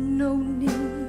no need.